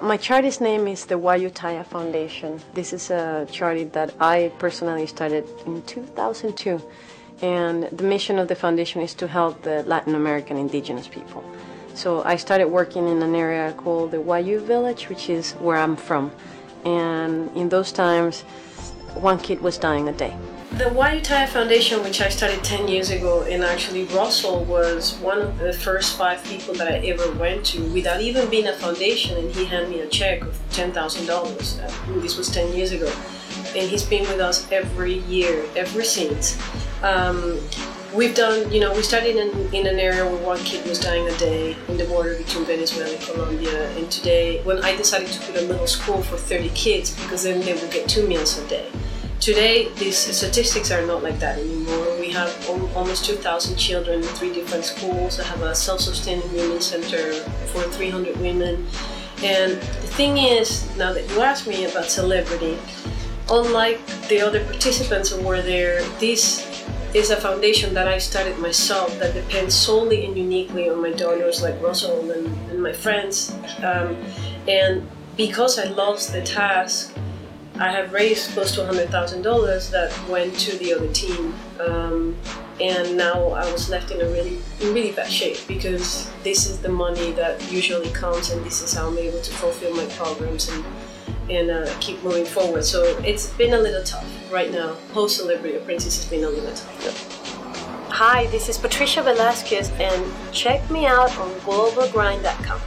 my charity's name is the Wayuu Taya Foundation. This is a charity that I personally started in 2002. And the mission of the foundation is to help the Latin American indigenous people. So I started working in an area called the Wayuu Village, which is where I'm from. And in those times, one kid was dying a day. The Wayuu Taya Foundation, which I started 10 years ago, and actually Russell was one of the first five people that I ever went to without even being a foundation, and he handed me a check of $10,000. Uh, this was 10 years ago. And he's been with us every year, ever since. Um, we've done, you know, we started in, in an area where one kid was dying a day in the border between Venezuela and Colombia. And today, when I decided to put a little school for 30 kids, because then they would get two meals a day Today, these statistics are not like that anymore. We have almost 2,000 children in three different schools. I have a self-sustaining women's center for 300 women. And the thing is, now that you ask me about celebrity, unlike the other participants who were there, this is a foundation that I started myself that depends solely and uniquely on my donors like Russell and, and my friends. Um, and because I love the task I have raised close to $100,000 that went to the other team. Um, and now I was left in a really, really bad shape because this is the money that usually comes, and this is how I'm able to fulfill my programs and and uh, keep moving forward. So it's been a little tough right now. Post Celebrity Apprentice has been a little tough. Hi, this is Patricia Velasquez, and check me out on globalgrind.com.